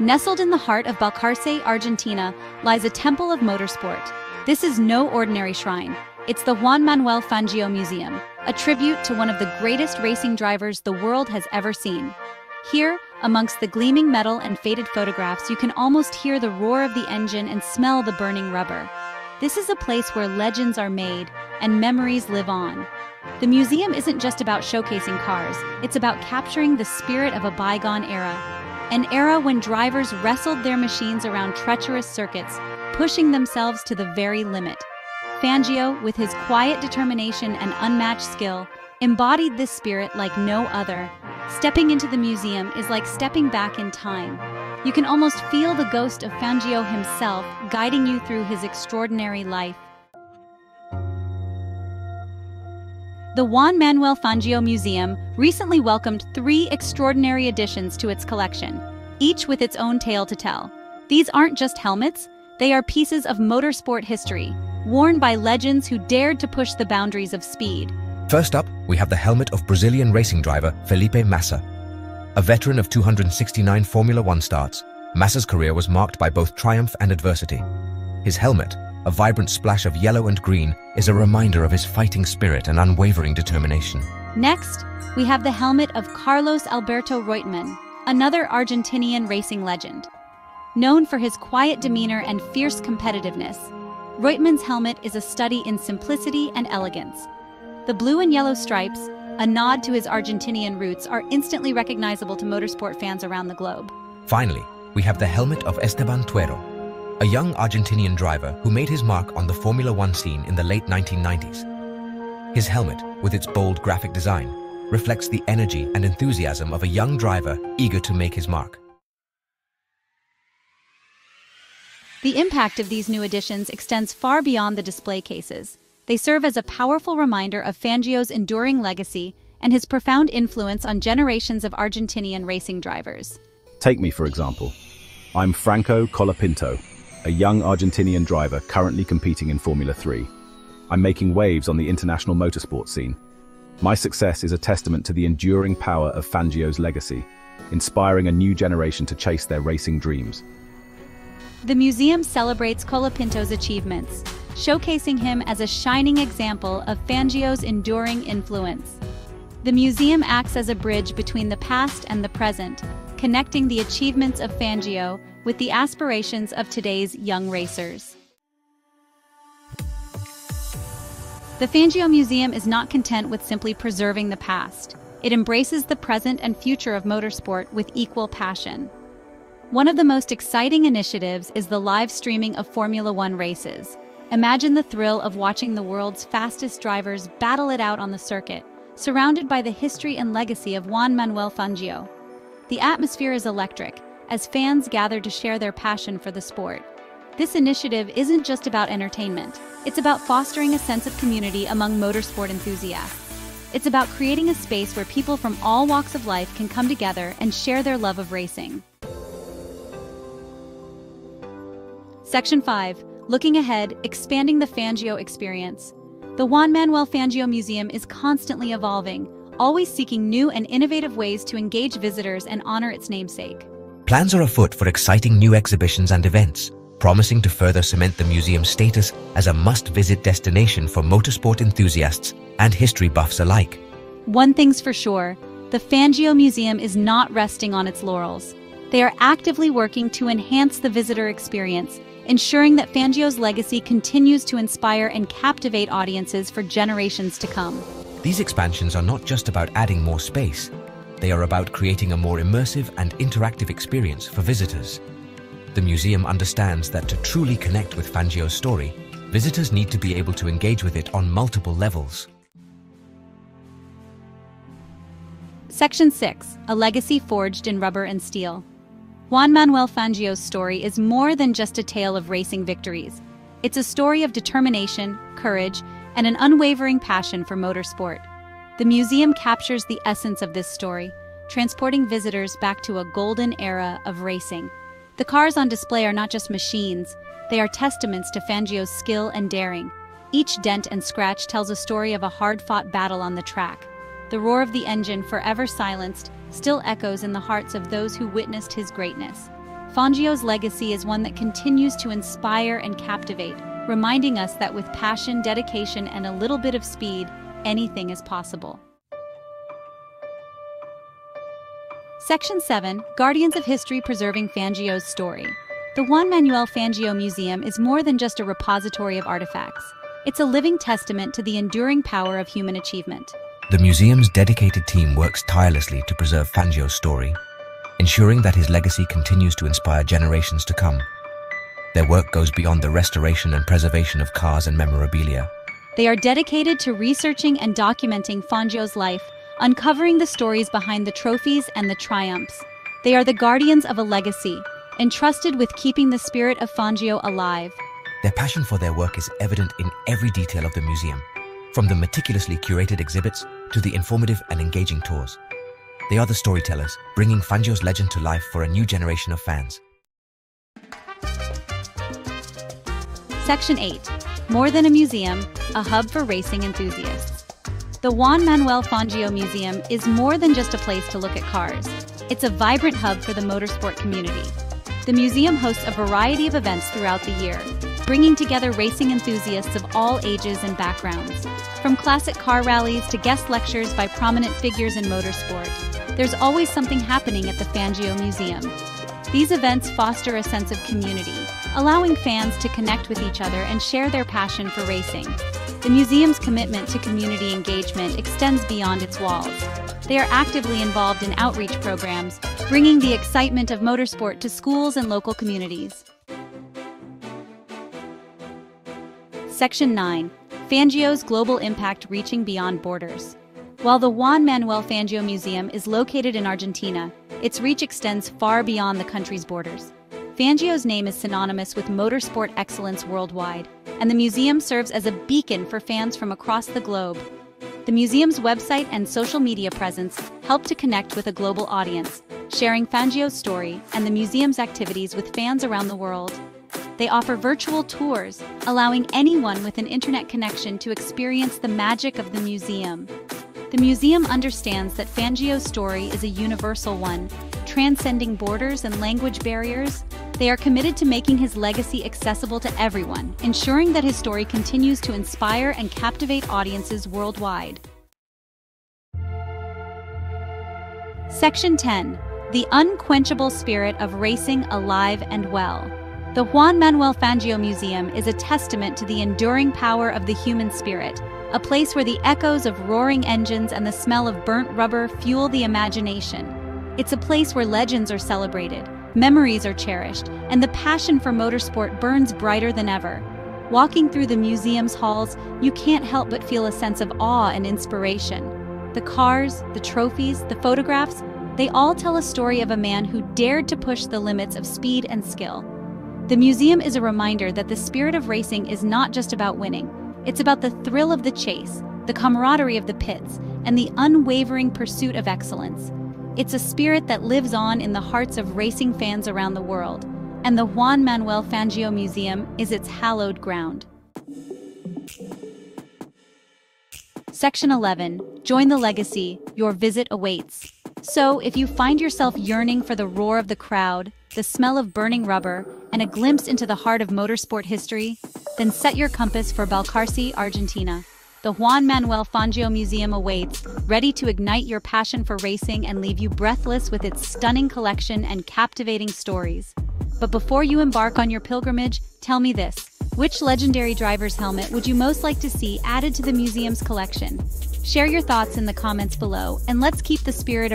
Nestled in the heart of Balcarce, Argentina, lies a temple of motorsport. This is no ordinary shrine. It's the Juan Manuel Fangio Museum, a tribute to one of the greatest racing drivers the world has ever seen. Here, amongst the gleaming metal and faded photographs, you can almost hear the roar of the engine and smell the burning rubber. This is a place where legends are made and memories live on. The museum isn't just about showcasing cars, it's about capturing the spirit of a bygone era. An era when drivers wrestled their machines around treacherous circuits, pushing themselves to the very limit. Fangio, with his quiet determination and unmatched skill, embodied this spirit like no other. Stepping into the museum is like stepping back in time. You can almost feel the ghost of Fangio himself guiding you through his extraordinary life. The Juan Manuel Fangio Museum recently welcomed three extraordinary additions to its collection, each with its own tale to tell. These aren't just helmets, they are pieces of motorsport history, worn by legends who dared to push the boundaries of speed. First up, we have the helmet of Brazilian racing driver Felipe Massa. A veteran of 269 Formula One starts, Massa's career was marked by both triumph and adversity. His helmet, a vibrant splash of yellow and green, is a reminder of his fighting spirit and unwavering determination. Next, we have the helmet of Carlos Alberto Reutemann, another Argentinian racing legend. Known for his quiet demeanor and fierce competitiveness, Reutemann's helmet is a study in simplicity and elegance. The blue and yellow stripes, a nod to his Argentinian roots, are instantly recognizable to motorsport fans around the globe. Finally, we have the helmet of Esteban Tuero, a young Argentinian driver who made his mark on the Formula One scene in the late 1990s. His helmet, with its bold graphic design, reflects the energy and enthusiasm of a young driver eager to make his mark. The impact of these new additions extends far beyond the display cases. They serve as a powerful reminder of Fangio's enduring legacy and his profound influence on generations of Argentinian racing drivers. Take me, for example. I'm Franco Colapinto, a young Argentinian driver currently competing in Formula 3. I'm making waves on the international motorsport scene. My success is a testament to the enduring power of Fangio's legacy, inspiring a new generation to chase their racing dreams. The museum celebrates Colapinto's achievements, showcasing him as a shining example of Fangio's enduring influence. The museum acts as a bridge between the past and the present, connecting the achievements of Fangio with the aspirations of today's young racers. The Fangio Museum is not content with simply preserving the past. It embraces the present and future of motorsport with equal passion. One of the most exciting initiatives is the live streaming of Formula One races. Imagine the thrill of watching the world's fastest drivers battle it out on the circuit, surrounded by the history and legacy of Juan Manuel Fangio. The atmosphere is electric, as fans gather to share their passion for the sport. This initiative isn't just about entertainment, it's about fostering a sense of community among motorsport enthusiasts. It's about creating a space where people from all walks of life can come together and share their love of racing. Section 5 Looking Ahead, Expanding the Fangio Experience. The Juan Manuel Fangio Museum is constantly evolving, always seeking new and innovative ways to engage visitors and honor its namesake. Plans are afoot for exciting new exhibitions and events, promising to further cement the museum's status as a must-visit destination for motorsport enthusiasts and history buffs alike. One thing's for sure, the Fangio Museum is not resting on its laurels. They are actively working to enhance the visitor experience ensuring that Fangio's legacy continues to inspire and captivate audiences for generations to come. These expansions are not just about adding more space, they are about creating a more immersive and interactive experience for visitors. The museum understands that to truly connect with Fangio's story, visitors need to be able to engage with it on multiple levels. Section 6 A Legacy Forged in Rubber and Steel. Juan Manuel Fangio's story is more than just a tale of racing victories. It's a story of determination, courage, and an unwavering passion for motorsport. The museum captures the essence of this story, transporting visitors back to a golden era of racing. The cars on display are not just machines, they are testaments to Fangio's skill and daring. Each dent and scratch tells a story of a hard-fought battle on the track. The roar of the engine, forever silenced, still echoes in the hearts of those who witnessed his greatness. Fangio's legacy is one that continues to inspire and captivate, reminding us that with passion, dedication, and a little bit of speed, anything is possible. Section 7 Guardians of History Preserving Fangio's Story. The Juan Manuel Fangio Museum is more than just a repository of artifacts. It's a living testament to the enduring power of human achievement. The museum's dedicated team works tirelessly to preserve Fangio's story, ensuring that his legacy continues to inspire generations to come. Their work goes beyond the restoration and preservation of cars and memorabilia. They are dedicated to researching and documenting Fangio's life, uncovering the stories behind the trophies and the triumphs. They are the guardians of a legacy, entrusted with keeping the spirit of Fangio alive. Their passion for their work is evident in every detail of the museum, from the meticulously curated exhibits to the informative and engaging tours. They are the storytellers, bringing Fangio's legend to life for a new generation of fans. Section 8 More Than a Museum, a Hub for Racing Enthusiasts. The Juan Manuel Fangio Museum is more than just a place to look at cars. It's a vibrant hub for the motorsport community. The museum hosts a variety of events throughout the year, bringing together racing enthusiasts of all ages and backgrounds. From classic car rallies to guest lectures by prominent figures in motorsport, there's always something happening at the Fangio Museum. These events foster a sense of community, allowing fans to connect with each other and share their passion for racing. The museum's commitment to community engagement extends beyond its walls. They are actively involved in outreach programs, bringing the excitement of motorsport to schools and local communities. Section 9 Fangio's Global Impact Reaching Beyond Borders. While the Juan Manuel Fangio Museum is located in Argentina, its reach extends far beyond the country's borders. Fangio's name is synonymous with motorsport excellence worldwide, and the museum serves as a beacon for fans from across the globe. The museum's website and social media presence help to connect with a global audience, sharing Fangio's story and the museum's activities with fans around the world. They offer virtual tours, allowing anyone with an internet connection to experience the magic of the museum. The museum understands that Fangio's story is a universal one, transcending borders and language barriers. They are committed to making his legacy accessible to everyone, ensuring that his story continues to inspire and captivate audiences worldwide. Section 10 The Unquenchable Spirit of Racing Alive and Well. The Juan Manuel Fangio Museum is a testament to the enduring power of the human spirit, a place where the echoes of roaring engines and the smell of burnt rubber fuel the imagination. It's a place where legends are celebrated, memories are cherished, and the passion for motorsport burns brighter than ever. Walking through the museum's halls, you can't help but feel a sense of awe and inspiration. The cars, the trophies, the photographs, they all tell a story of a man who dared to push the limits of speed and skill. The museum is a reminder that the spirit of racing is not just about winning. It's about the thrill of the chase, the camaraderie of the pits, and the unwavering pursuit of excellence. It's a spirit that lives on in the hearts of racing fans around the world, and the Juan Manuel Fangio Museum is its hallowed ground. Section 11 Join the Legacy, your visit awaits. So, if you find yourself yearning for the roar of the crowd, the smell of burning rubber, and a glimpse into the heart of motorsport history, then set your compass for Balcarce, Argentina. The Juan Manuel Fangio Museum awaits, ready to ignite your passion for racing and leave you breathless with its stunning collection and captivating stories. But before you embark on your pilgrimage, tell me this. Which legendary driver's helmet would you most like to see added to the museum's collection? Share your thoughts in the comments below, and let's keep the spirit of